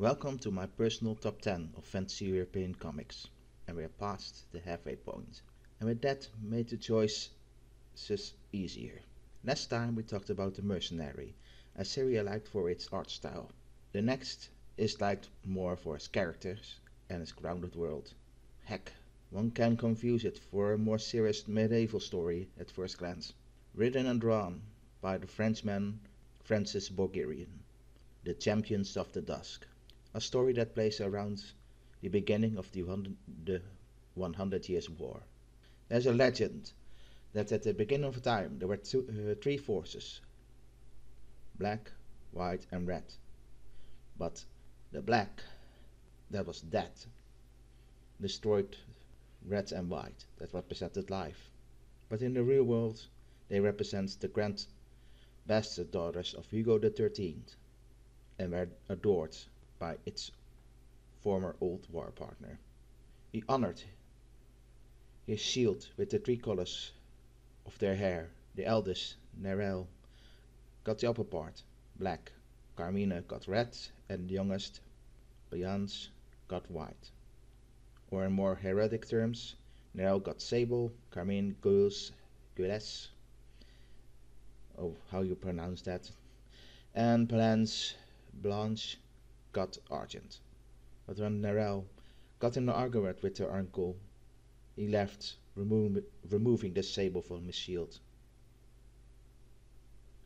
Welcome to my personal top 10 of fantasy European comics, and we are past the halfway point. point, and with that made the choices easier. Last time we talked about The Mercenary, a series I liked for its art style. The next is liked more for its characters and its grounded world. Heck, one can confuse it for a more serious medieval story at first glance. Written and drawn by the Frenchman François Bourgeon, The Companions of the Dusk a story that plays around the beginning of the, the 100 Years' War. There's a legend that at the beginning of time there were two, uh, three forces black, white, and red. But the black, that was dead, destroyed red and white, that represented life. But in the real world, they represent the grand bastard daughters of Hugo XIII and were adored by its former old war partner. He honored his shield with the three colors of their hair. The eldest, Nerel, got the upper part, black. Carmina got red, and the youngest, Blanche, got white. Or in more heraldic terms, Nerel got sable, Carmine gules, gules, oh, how you pronounce that, and Blanche, Blanche got Argent. But when Nerel got in an argument with her uncle, he left, remo removing the sable from his shield.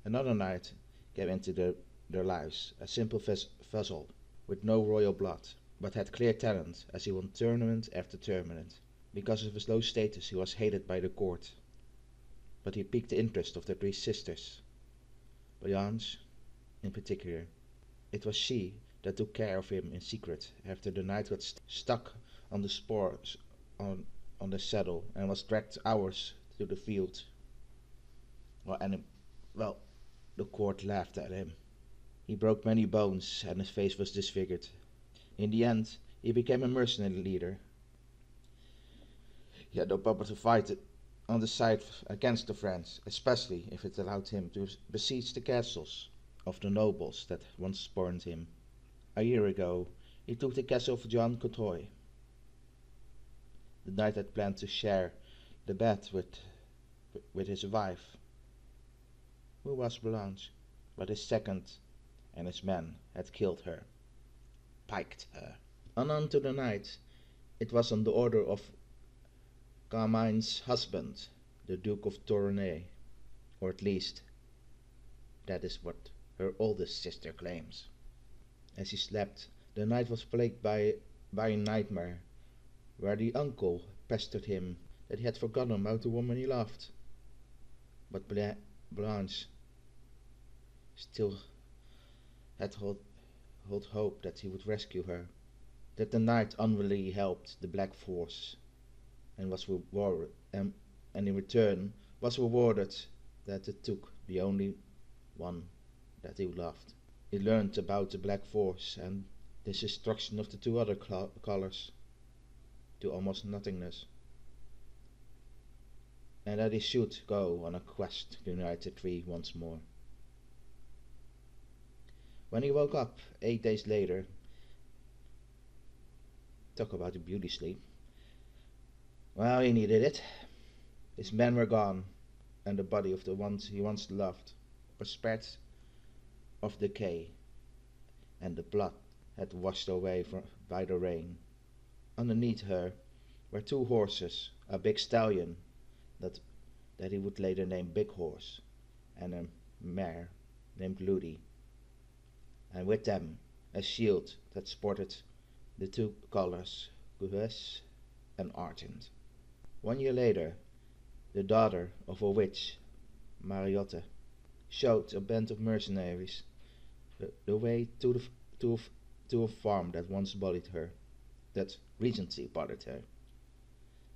Another knight came into the, their lives, a simple vessel with no royal blood, but had clear talent as he won tournament after tournament. Because of his low status, he was hated by the court. But he piqued the interest of the three sisters, Blanche in particular. It was she that took care of him in secret after the knight got st stuck on the spores on, on the saddle and was dragged hours to the field. Well, and well, the court laughed at him. He broke many bones and his face was disfigured. In the end, he became a mercenary leader. He had no problem to fight on the side against the French, especially if it allowed him to besiege the castles of the nobles that once spurned him. A year ago, he took the castle of Jean Courtois. The knight had planned to share the bed with, with his wife, who was Blanche, but his second and his men had killed her, piked her. Unknown to the knight, it was on the order of Carmine's husband, the Duke of Tournay, or at least that is what her oldest sister claims. As he slept, the night was plagued by, by a nightmare, where the uncle pestered him that he had forgotten about the woman he loved. But Bla Blanche still had hold, hold hope that he would rescue her, that the knight unwillingly helped the Black Force and was rewarded, and, and in return was rewarded that it took the only one that he loved. He learned about the Black Force and the destruction of the two other colors to almost nothingness, and that he should go on a quest to unite the three once more. When he woke up eight days later, talk about a beauty sleep, well, he needed it. His men were gone, and the body of the ones he once loved was spread of decay, and the blood had washed away from, by the rain. Underneath her were two horses, a big stallion that, that he would later name Big Horse, and a mare named Ludi, and with them a shield that sported the two colors, Gules and Argent. One year later, the daughter of a witch, Mariotte, showed a band of mercenaries the, the way to the to to a farm that once bullied her, that Regency bothered her,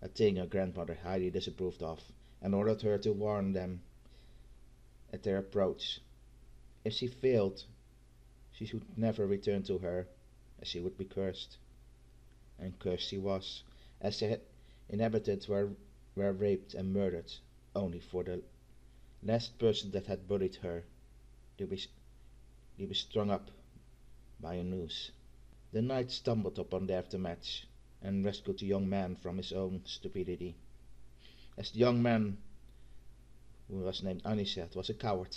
a thing her grandmother highly disapproved of, and ordered her to warn them at their approach. If she failed, she should never return to her, as she would be cursed. And cursed she was, as the inhabitants were, were raped and murdered, only for the last person that had bullied her to he was strung up by a noose. The knight stumbled upon the aftermatch and rescued the young man from his own stupidity. As the young man, who was named Anicet, was a coward,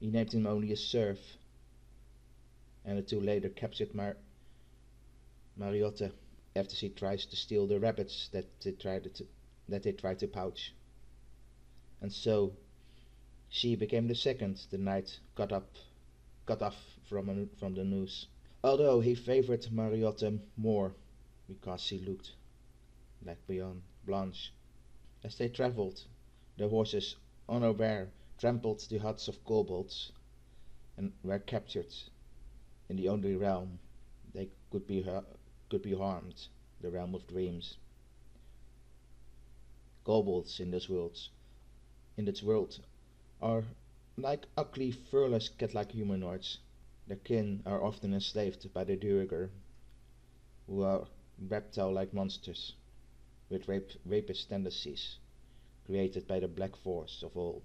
he named him only a serf, and the two later captured Mar Mariotte after she tries to steal the rabbits that they tried to that they tried to pouch. And so she became the second the knight got up cut off from from the noose although he favored Mariotte more because she looked like beyond Blanche. As they traveled, the horses unaware trampled the huts of kobolds and were captured in the only realm they could be could be harmed, the realm of dreams. Kobolds in this world in this world are like ugly furless cat-like humanoids their kin are often enslaved by the Duergar, who are reptile-like monsters with rape, rapist tendencies created by the black force of all.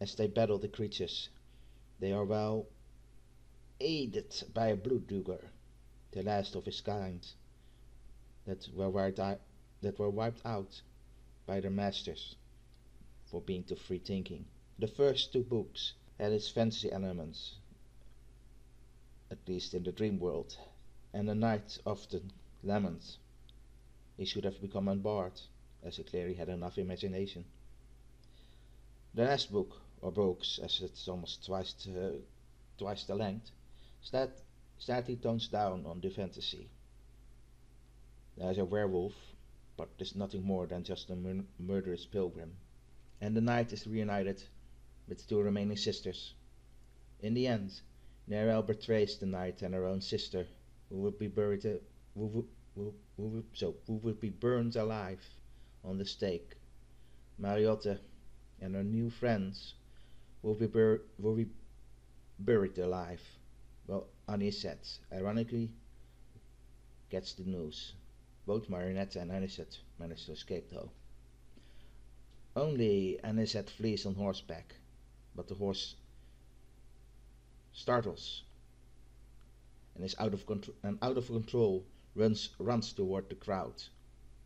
As they battle the creatures, they are well aided by a Blue Duergar, the last of his kind, that were wiped that were wiped out by their masters for being too free thinking. The first two books had its fantasy elements at least in the dream world, and the knight often laments. He should have become a bard, as he clearly had enough imagination. The last book, or books, as it's almost twice, uh, twice the length, start, slightly tones down on the fantasy. There's a werewolf, but there's nothing more than just a mur murderous pilgrim. And the knight is reunited with two remaining sisters. In the end, Narelle betrays the knight and her own sister, who would be buried, uh, who, who, who, so, who would be burned alive on the stake. Mariotte and her new friends will be, bur will be buried alive. Well, Anicet, ironically, gets the news. Both Marinette and Anicet manage to escape, though. Only Anicet flees on horseback, but the horse startles and is out of control and out of control runs runs toward the crowd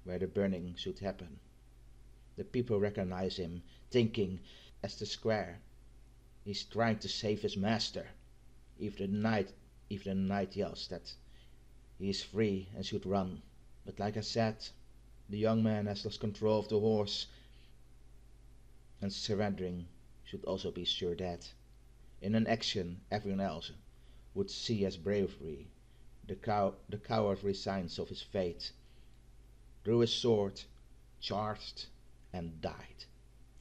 where the burning should happen. The people recognize him, thinking as the square he's trying to save his master. If the knight even the knight yells that he is free and should run. But like I said, the young man has lost control of the horse and surrendering should also be sure that in an action everyone else would see as bravery, the, cow- the of his fate, drew his sword, charged, and died.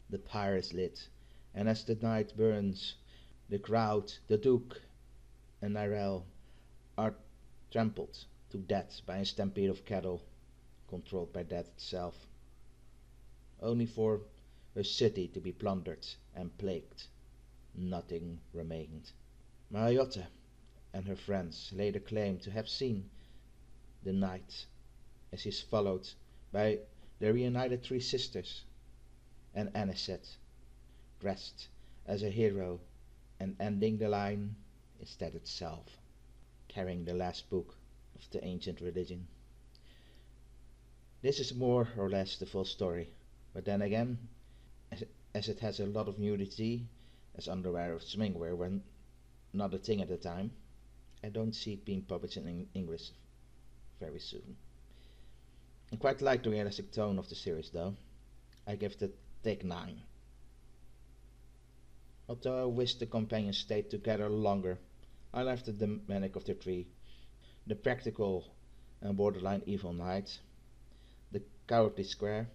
The pyre is lit, and as the night burns, the crowd, the Duke, and Narelle are trampled to death by a stampede of cattle, controlled by death itself, only for a city to be plundered and plagued nothing remained. Mariotte and her friends later claim to have seen the knight as he is followed by the reunited three sisters and Anicet, dressed as a hero and ending the line instead itself, carrying the last book of the ancient religion. This is more or less the full story, but then again, as, it has a lot of nudity as underwear or swimwear were not a thing at the time. I don't see it being published in English very soon. I quite like the realistic tone of the series though. I give it take 9. Although I wish the companions stayed together longer, I left the demonic of the tree, the practical and borderline evil knight, the cowardly square,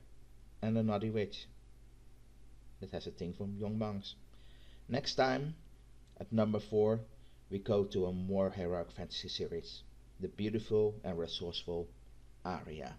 and the naughty witch that has a thing from young monks. Next time, at number 4, we go to a more heroic fantasy series, the beautiful and resourceful Aria.